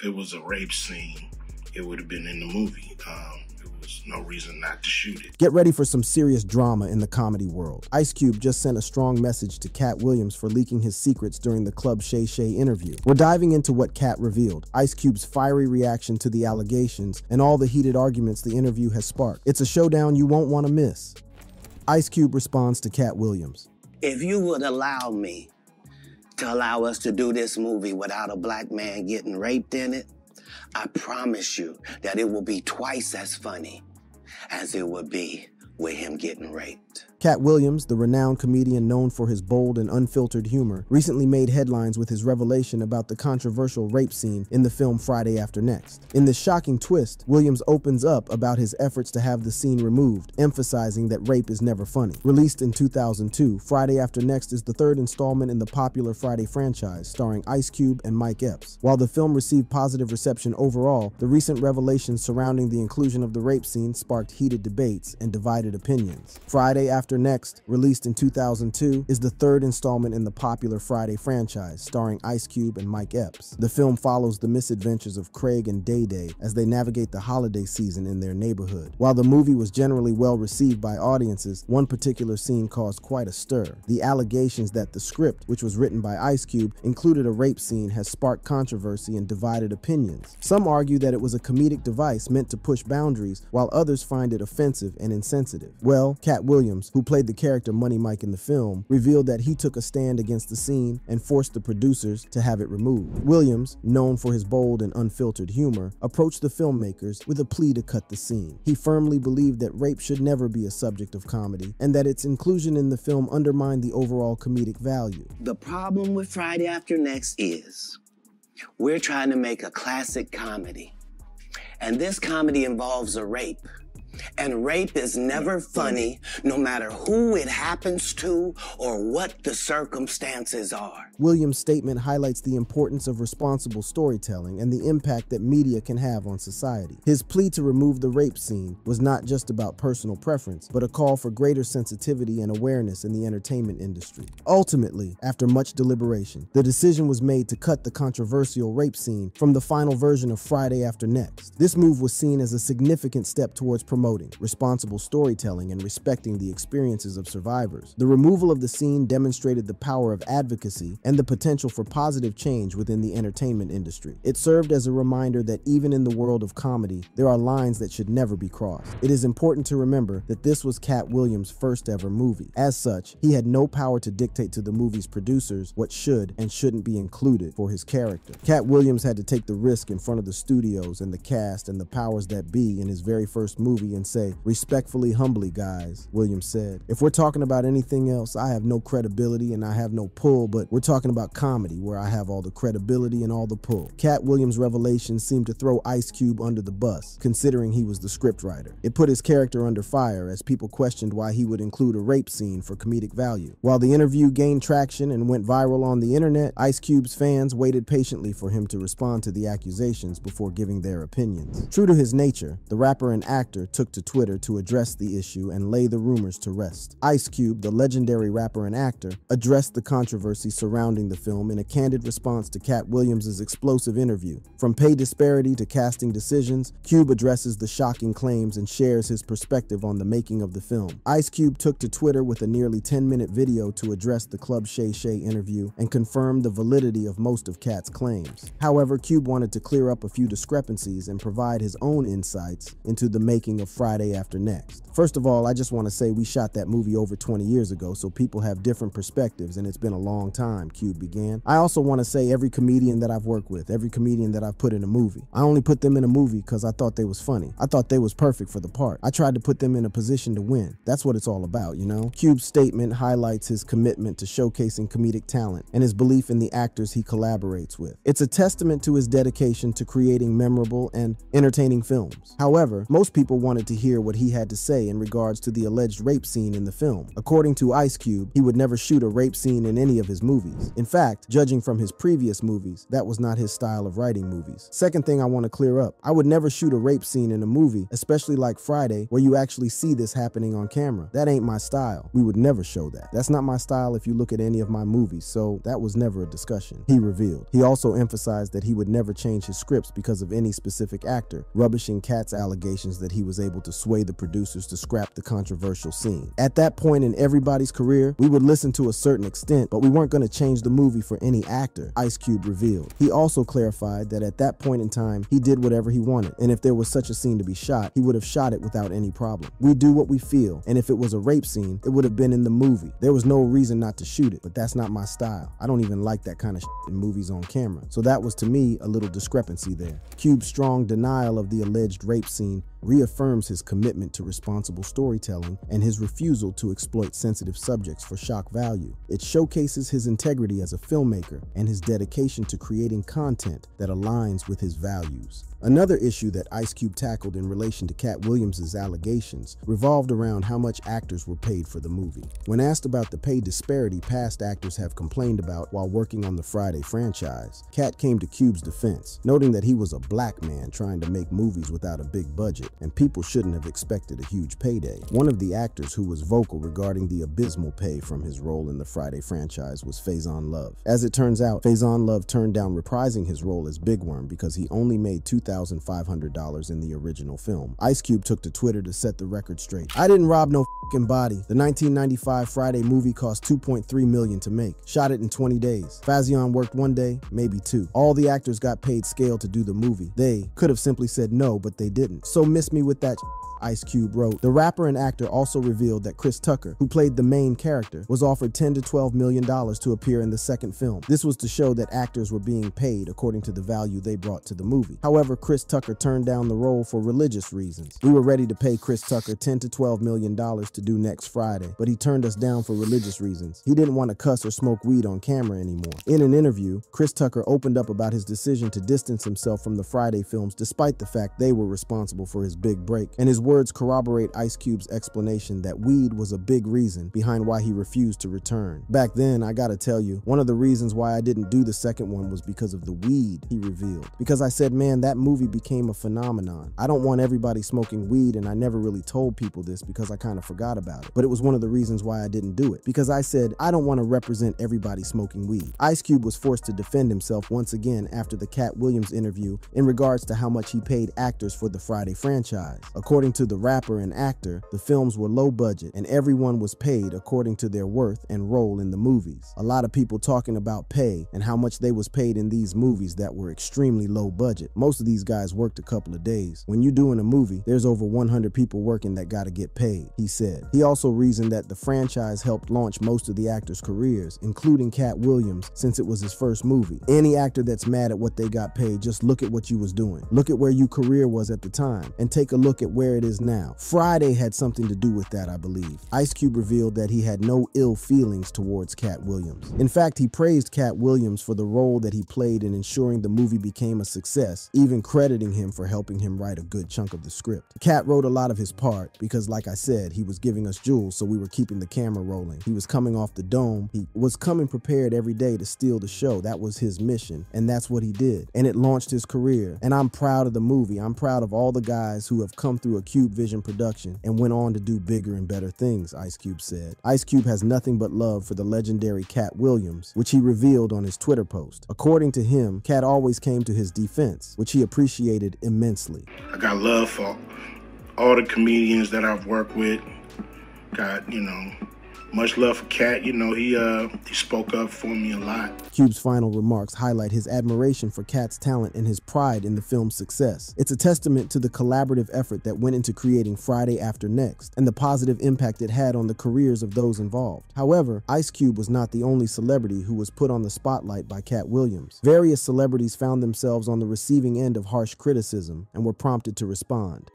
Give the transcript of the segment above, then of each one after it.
if it was a rape scene, it would have been in the movie. Um, there was no reason not to shoot it. Get ready for some serious drama in the comedy world. Ice Cube just sent a strong message to Katt Williams for leaking his secrets during the Club Shay Shay interview. We're diving into what Katt revealed, Ice Cube's fiery reaction to the allegations, and all the heated arguments the interview has sparked. It's a showdown you won't want to miss. Ice Cube responds to Katt Williams. If you would allow me to allow us to do this movie without a black man getting raped in it, I promise you that it will be twice as funny as it would be with him getting raped. Katt Williams, the renowned comedian known for his bold and unfiltered humor, recently made headlines with his revelation about the controversial rape scene in the film Friday After Next. In this shocking twist, Williams opens up about his efforts to have the scene removed, emphasizing that rape is never funny. Released in 2002, Friday After Next is the third installment in the popular Friday franchise, starring Ice Cube and Mike Epps. While the film received positive reception overall, the recent revelations surrounding the inclusion of the rape scene sparked heated debates and divided opinions. Friday After Next, released in 2002, is the third installment in the popular Friday franchise, starring Ice Cube and Mike Epps. The film follows the misadventures of Craig and Day Day as they navigate the holiday season in their neighborhood. While the movie was generally well received by audiences, one particular scene caused quite a stir. The allegations that the script, which was written by Ice Cube, included a rape scene has sparked controversy and divided opinions. Some argue that it was a comedic device meant to push boundaries, while others find it offensive and insensitive. Well, Katt Williams, who who played the character Money Mike in the film, revealed that he took a stand against the scene and forced the producers to have it removed. Williams, known for his bold and unfiltered humor, approached the filmmakers with a plea to cut the scene. He firmly believed that rape should never be a subject of comedy and that its inclusion in the film undermined the overall comedic value. The problem with Friday After Next is we're trying to make a classic comedy. And this comedy involves a rape. And rape is never funny, no matter who it happens to or what the circumstances are. Williams' statement highlights the importance of responsible storytelling and the impact that media can have on society. His plea to remove the rape scene was not just about personal preference, but a call for greater sensitivity and awareness in the entertainment industry. Ultimately, after much deliberation, the decision was made to cut the controversial rape scene from the final version of Friday After Next. This move was seen as a significant step towards promoting promoting, responsible storytelling, and respecting the experiences of survivors. The removal of the scene demonstrated the power of advocacy and the potential for positive change within the entertainment industry. It served as a reminder that even in the world of comedy, there are lines that should never be crossed. It is important to remember that this was Katt Williams' first ever movie. As such, he had no power to dictate to the movie's producers what should and shouldn't be included for his character. Katt Williams had to take the risk in front of the studios and the cast and the powers that be in his very first movie and say, respectfully, humbly, guys, Williams said. If we're talking about anything else, I have no credibility and I have no pull, but we're talking about comedy where I have all the credibility and all the pull. Katt Williams' revelation seemed to throw Ice Cube under the bus, considering he was the scriptwriter. It put his character under fire as people questioned why he would include a rape scene for comedic value. While the interview gained traction and went viral on the internet, Ice Cube's fans waited patiently for him to respond to the accusations before giving their opinions. True to his nature, the rapper and actor took to Twitter to address the issue and lay the rumors to rest. Ice Cube, the legendary rapper and actor, addressed the controversy surrounding the film in a candid response to Katt Williams' explosive interview. From pay disparity to casting decisions, Cube addresses the shocking claims and shares his perspective on the making of the film. Ice Cube took to Twitter with a nearly 10-minute video to address the Club Shay Shay interview and confirm the validity of most of Katt's claims. However, Cube wanted to clear up a few discrepancies and provide his own insights into the making of Friday After Next. First of all, I just want to say we shot that movie over 20 years ago, so people have different perspectives, and it's been a long time, Cube began. I also want to say every comedian that I've worked with, every comedian that I've put in a movie, I only put them in a movie because I thought they was funny. I thought they was perfect for the part. I tried to put them in a position to win. That's what it's all about, you know? Cube's statement highlights his commitment to showcasing comedic talent and his belief in the actors he collaborates with. It's a testament to his dedication to creating memorable and entertaining films. However, most people wanted wanted to hear what he had to say in regards to the alleged rape scene in the film. According to Ice Cube, he would never shoot a rape scene in any of his movies. In fact, judging from his previous movies, that was not his style of writing movies. Second thing I want to clear up, I would never shoot a rape scene in a movie, especially like Friday, where you actually see this happening on camera. That ain't my style. We would never show that. That's not my style if you look at any of my movies, so that was never a discussion. He revealed. He also emphasized that he would never change his scripts because of any specific actor, rubbishing Katt's allegations that he was able to sway the producers to scrap the controversial scene. At that point in everybody's career, we would listen to a certain extent, but we weren't going to change the movie for any actor, Ice Cube revealed. He also clarified that at that point in time, he did whatever he wanted, and if there was such a scene to be shot, he would have shot it without any problem. We do what we feel, and if it was a rape scene, it would have been in the movie. There was no reason not to shoot it, but that's not my style. I don't even like that kind of in movies on camera. So that was to me a little discrepancy there. Cube's strong denial of the alleged rape scene reaffirms his commitment to responsible storytelling and his refusal to exploit sensitive subjects for shock value. It showcases his integrity as a filmmaker and his dedication to creating content that aligns with his values. Another issue that Ice Cube tackled in relation to Katt Williams' allegations revolved around how much actors were paid for the movie. When asked about the pay disparity past actors have complained about while working on the Friday franchise, Katt came to Cube's defense, noting that he was a black man trying to make movies without a big budget, and people shouldn't have expected a huge payday. One of the actors who was vocal regarding the abysmal pay from his role in the Friday franchise was Faizon Love. As it turns out, Faizon Love turned down reprising his role as Big Worm because he only made 2,000 $1,500 in the original film. Ice Cube took to Twitter to set the record straight. I didn't rob no body. The 1995 Friday movie cost 2.3 million to make. Shot it in 20 days. Faizon worked one day, maybe two. All the actors got paid scale to do the movie. They could have simply said no, but they didn't. So miss me with that Ice Cube wrote. The rapper and actor also revealed that Chris Tucker, who played the main character, was offered 10 to 12 million dollars to appear in the second film. This was to show that actors were being paid according to the value they brought to the movie. However, Chris Tucker turned down the role for religious reasons. We were ready to pay Chris Tucker 10 to 12 million dollars to do next Friday, but he turned us down for religious reasons. He didn't want to cuss or smoke weed on camera anymore. In an interview, Chris Tucker opened up about his decision to distance himself from the Friday films despite the fact they were responsible for his big break, and his words corroborate Ice Cube's explanation that weed was a big reason behind why he refused to return. Back then, I gotta tell you, one of the reasons why I didn't do the second one was because of the weed, he revealed. Because I said, man, that movie became a phenomenon. I don't want everybody smoking weed, and I never really told people this because I kind of forgot about it. But it was one of the reasons why I didn't do it. Because I said, I don't want to represent everybody smoking weed. Ice Cube was forced to defend himself once again after the Katt Williams interview in regards to how much he paid actors for the Friday franchise. According to the rapper and actor, the films were low budget and everyone was paid according to their worth and role in the movies. A lot of people talking about pay and how much they was paid in these movies that were extremely low budget. Most of these guys worked a couple of days. When you're doing a movie, there's over 100 people working that gotta get paid, he said. He also reasoned that the franchise helped launch most of the actors' careers, including Katt Williams, since it was his first movie. Any actor that's mad at what they got paid, just look at what you was doing. Look at where your career was at the time, and take a look at where it is now. Friday had something to do with that, I believe. Ice Cube revealed that he had no ill feelings towards Katt Williams. In fact, he praised Katt Williams for the role that he played in ensuring the movie became a success, even crediting him for helping him write a good chunk of the script. Katt wrote a lot of his part because, like I said, he was giving us jewels, so we were keeping the camera rolling. He was coming off the dome. He was coming prepared every day to steal the show. That was his mission, and that's what he did. And it launched his career. And I'm proud of the movie. I'm proud of all the guys who have come through a Cube Vision production and went on to do bigger and better things, Ice Cube said. Ice Cube has nothing but love for the legendary Katt Williams, which he revealed on his Twitter post. According to him, Katt always came to his defense, which he appreciated immensely. I got love for all the comedians that I've worked with. Got, you know, much love for Katt. You know, he uh he spoke up for me a lot. Cube's final remarks highlight his admiration for Katt's talent and his pride in the film's success. It's a testament to the collaborative effort that went into creating Friday After Next and the positive impact it had on the careers of those involved. However, Ice Cube was not the only celebrity who was put on the spotlight by Katt Williams. Various celebrities found themselves on the receiving end of harsh criticism and were prompted to respond.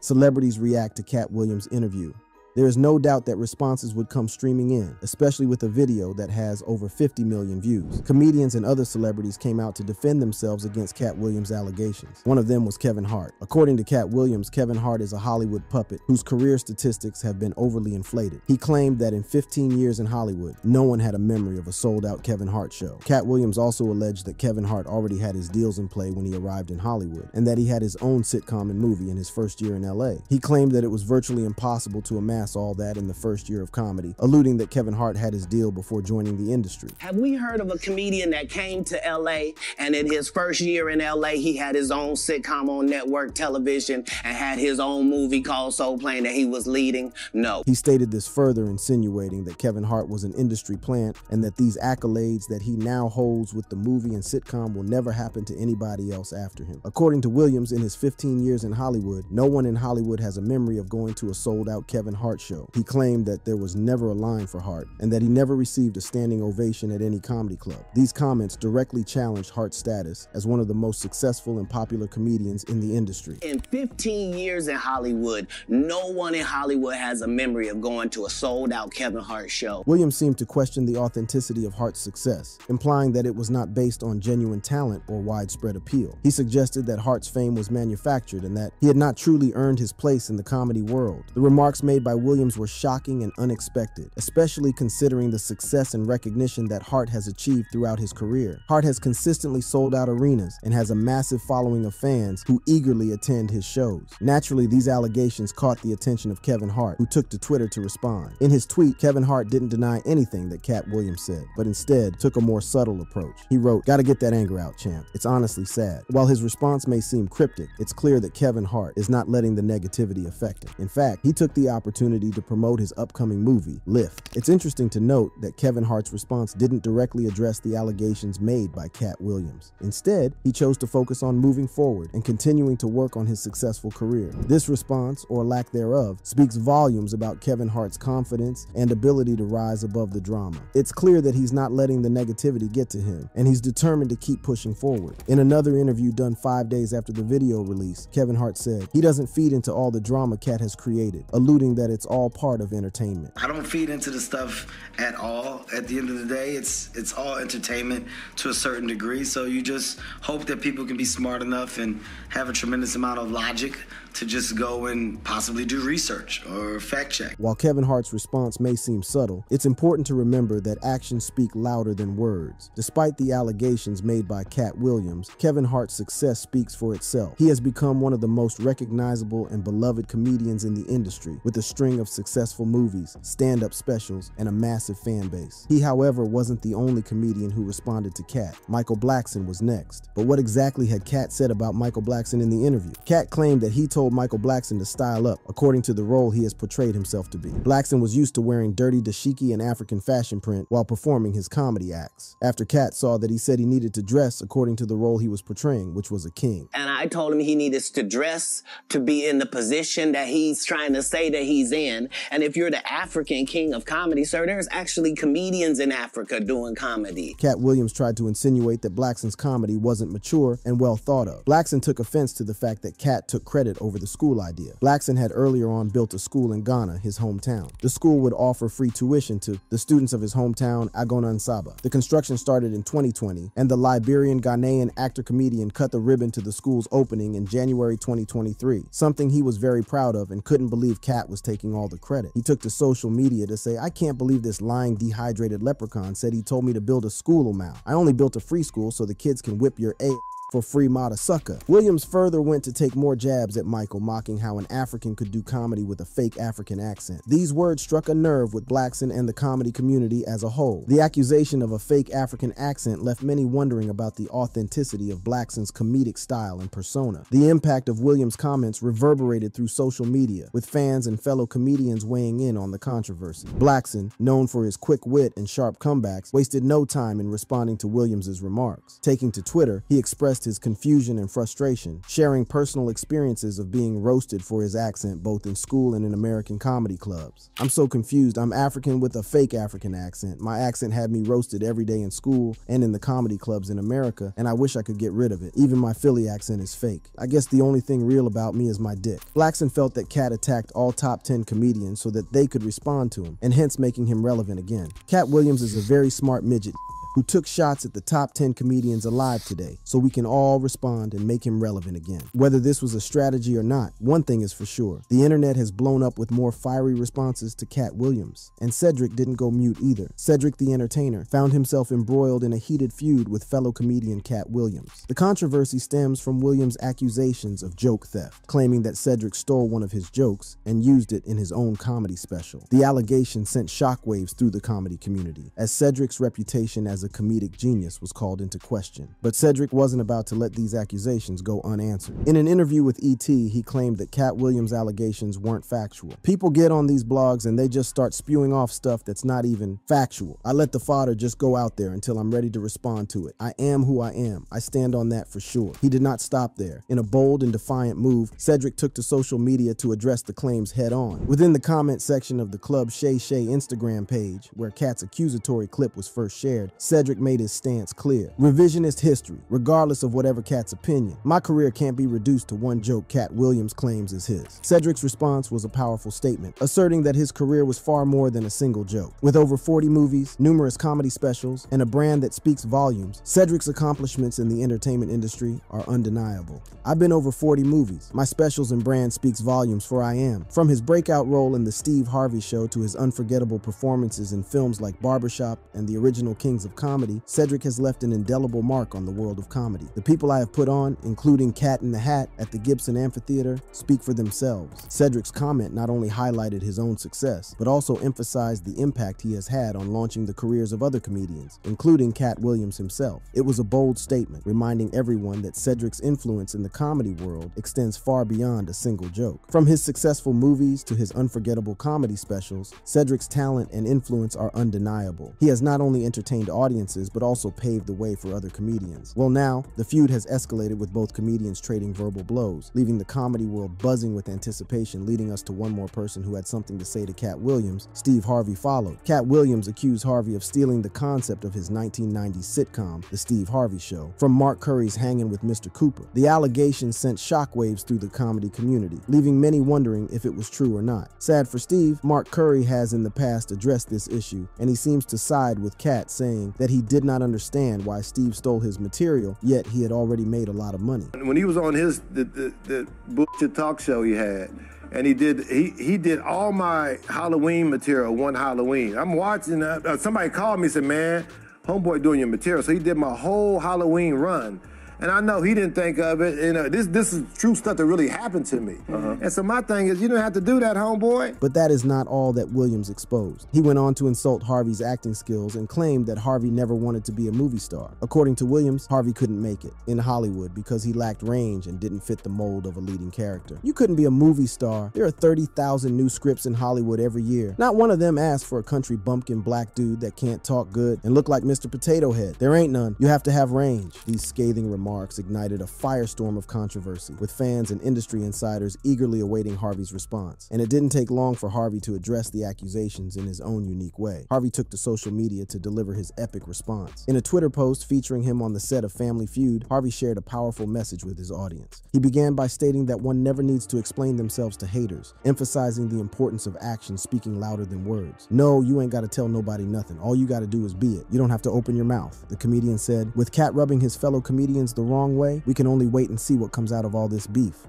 Celebrities react to Katt Williams' interview. There is no doubt that responses would come streaming in, especially with a video that has over 50 million views. Comedians and other celebrities came out to defend themselves against Katt Williams' allegations. One of them was Kevin Hart. According to Katt Williams, Kevin Hart is a Hollywood puppet whose career statistics have been overly inflated. He claimed that in 15 years in Hollywood, no one had a memory of a sold out Kevin Hart show. Katt Williams also alleged that Kevin Hart already had his deals in play when he arrived in Hollywood, and that he had his own sitcom and movie in his first year in LA. He claimed that it was virtually impossible to amass all that in the first year of comedy, alluding that Kevin Hart had his deal before joining the industry. Have we heard of a comedian that came to LA and in his first year in LA, he had his own sitcom on network television and had his own movie called Soul Plane that he was leading? No. He stated this further, insinuating that Kevin Hart was an industry plant and that these accolades that he now holds with the movie and sitcom will never happen to anybody else after him. According to Williams, in his 15 years in Hollywood, no one in Hollywood has a memory of going to a sold out Kevin Hart show. He claimed that there was never a line for Hart and that he never received a standing ovation at any comedy club. These comments directly challenged Hart's status as one of the most successful and popular comedians in the industry. In 15 years in Hollywood, no one in Hollywood has a memory of going to a sold out Kevin Hart show. Williams seemed to question the authenticity of Hart's success, implying that it was not based on genuine talent or widespread appeal. He suggested that Hart's fame was manufactured and that he had not truly earned his place in the comedy world. The remarks made by Williams were shocking and unexpected, especially considering the success and recognition that Hart has achieved throughout his career. Hart has consistently sold out arenas and has a massive following of fans who eagerly attend his shows. Naturally, these allegations caught the attention of Kevin Hart, who took to Twitter to respond. In his tweet, Kevin Hart didn't deny anything that Katt Williams said, but instead took a more subtle approach. He wrote, Gotta get that anger out, champ. It's honestly sad. While his response may seem cryptic, it's clear that Kevin Hart is not letting the negativity affect him. In fact, he took the opportunity to promote his upcoming movie, Lift. It's interesting to note that Kevin Hart's response didn't directly address the allegations made by Katt Williams. Instead, he chose to focus on moving forward and continuing to work on his successful career. This response, or lack thereof, speaks volumes about Kevin Hart's confidence and ability to rise above the drama. It's clear that he's not letting the negativity get to him, and he's determined to keep pushing forward. In another interview done five days after the video release, Kevin Hart said, he doesn't feed into all the drama Katt has created, alluding that it's all part of entertainment. I don't feed into the stuff at all. At the end of the day, it's it's all entertainment to a certain degree. So you just hope that people can be smart enough and have a tremendous amount of logic to just go and possibly do research or fact check. While Kevin Hart's response may seem subtle, it's important to remember that actions speak louder than words. Despite the allegations made by Katt Williams, Kevin Hart's success speaks for itself. He has become one of the most recognizable and beloved comedians in the industry, with a string of successful movies, stand-up specials, and a massive fan base. He, however, wasn't the only comedian who responded to Katt. Michael Blackson was next. But what exactly had Katt said about Michael Blackson in the interview? Katt claimed that he told Michael Blackson to style up, according to the role he has portrayed himself to be. Blackson was used to wearing dirty dashiki and African fashion print while performing his comedy acts. After Katt saw that he said he needed to dress according to the role he was portraying, which was a king. And I told him he needed to dress to be in the position that he's trying to say that he's in. And if you're the African king of comedy, sir, there's actually comedians in Africa doing comedy. Katt Williams tried to insinuate that Blackson's comedy wasn't mature and well thought of. Blackson took offense to the fact that Katt took credit over the school idea. Blackson had earlier on built a school in Ghana, his hometown. The school would offer free tuition to the students of his hometown, Agona Nsaba. The construction started in 2020, and the Liberian Ghanaian actor comedian cut the ribbon to the school's opening in January 2023, something he was very proud of and couldn't believe Katt was taking all the credit. He took to social media to say, I can't believe this lying, dehydrated leprechaun said he told me to build a school now. I only built a free school so the kids can whip your A for free Mata Sucker. Williams further went to take more jabs at Michael, mocking how an African could do comedy with a fake African accent. These words struck a nerve with Blackson and the comedy community as a whole. The accusation of a fake African accent left many wondering about the authenticity of Blackson's comedic style and persona. The impact of Williams' comments reverberated through social media, with fans and fellow comedians weighing in on the controversy. Blackson, known for his quick wit and sharp comebacks, wasted no time in responding to Williams' remarks. Taking to Twitter, he expressed expressed his confusion and frustration, sharing personal experiences of being roasted for his accent both in school and in American comedy clubs. I'm so confused. I'm African with a fake African accent. My accent had me roasted every day in school and in the comedy clubs in America, and I wish I could get rid of it. Even my Philly accent is fake. I guess the only thing real about me is my dick. Blackson felt that Katt attacked all top 10 comedians so that they could respond to him, and hence making him relevant again. Katt Williams is a very smart midget who took shots at the top 10 comedians alive today so we can all respond and make him relevant again. Whether this was a strategy or not, one thing is for sure. The internet has blown up with more fiery responses to Katt Williams, and Cedric didn't go mute either. Cedric the Entertainer found himself embroiled in a heated feud with fellow comedian Katt Williams. The controversy stems from Williams' accusations of joke theft, claiming that Cedric stole one of his jokes and used it in his own comedy special. The allegation sent shockwaves through the comedy community, as Cedric's reputation as a comedic genius was called into question. But Cedric wasn't about to let these accusations go unanswered. In an interview with ET, he claimed that Katt Williams' allegations weren't factual. People get on these blogs and they just start spewing off stuff that's not even factual. I let the fodder just go out there until I'm ready to respond to it. I am who I am. I stand on that for sure. He did not stop there. In a bold and defiant move, Cedric took to social media to address the claims head on. Within the comment section of the Club Shay Shay Instagram page, where Katt's accusatory clip was first shared, Cedric made his stance clear. Revisionist history, regardless of whatever Katt's opinion. My career can't be reduced to one joke Katt Williams claims is his. Cedric's response was a powerful statement, asserting that his career was far more than a single joke. With over 40 movies, numerous comedy specials, and a brand that speaks volumes, Cedric's accomplishments in the entertainment industry are undeniable. I've been over 40 movies. My specials and brand speaks volumes for I am. From his breakout role in The Steve Harvey Show to his unforgettable performances in films like Barbershop and The Original Kings of Comedy, Cedric has left an indelible mark on the world of comedy. The people I have put on, including Cat in the Hat at the Gibson Amphitheater, speak for themselves. Cedric's comment not only highlighted his own success, but also emphasized the impact he has had on launching the careers of other comedians, including Katt Williams himself. It was a bold statement, reminding everyone that Cedric's influence in the comedy world extends far beyond a single joke. From his successful movies to his unforgettable comedy specials, Cedric's talent and influence are undeniable. He has not only entertained audiences, but also paved the way for other comedians. Well, now, the feud has escalated with both comedians trading verbal blows, leaving the comedy world buzzing with anticipation, leading us to one more person who had something to say to Katt Williams. Steve Harvey followed. Katt Williams accused Harvey of stealing the concept of his 1990 sitcom, The Steve Harvey Show, from Mark Curry's Hanging with Mr. Cooper. The allegation sent shockwaves through the comedy community, leaving many wondering if it was true or not. Sad for Steve, Mark Curry has in the past addressed this issue, and he seems to side with Katt, saying that he did not understand why Steve stole his material, yet he had already made a lot of money. When he was on his the, the, the bullshit talk show he had, and he did he he did all my Halloween material one Halloween. I'm watching. Uh, somebody called me and said, "Man, homeboy doing your material." So he did my whole Halloween run. And I know he didn't think of it. You know, this this is true stuff that really happened to me. Uh-huh. And so my thing is, you don't have to do that, homeboy. But that is not all that Williams exposed. He went on to insult Harvey's acting skills and claimed that Harvey never wanted to be a movie star. According to Williams, Harvey couldn't make it in Hollywood because he lacked range and didn't fit the mold of a leading character. You couldn't be a movie star. There are 30,000 new scripts in Hollywood every year. Not one of them asks for a country bumpkin black dude that can't talk good and look like Mr. Potato Head. There ain't none. You have to have range. These scathing remarks ignited a firestorm of controversy, with fans and industry insiders eagerly awaiting Harvey's response. And it didn't take long for Harvey to address the accusations in his own unique way. Harvey took to social media to deliver his epic response. In a Twitter post featuring him on the set of Family Feud, Harvey shared a powerful message with his audience. He began by stating that one never needs to explain themselves to haters, emphasizing the importance of action speaking louder than words. No, you ain't gotta tell nobody nothing. All you gotta do is be it. You don't have to open your mouth. The comedian said, with Katt rubbing his fellow comedians the wrong way, we can only wait and see what comes out of all this beef.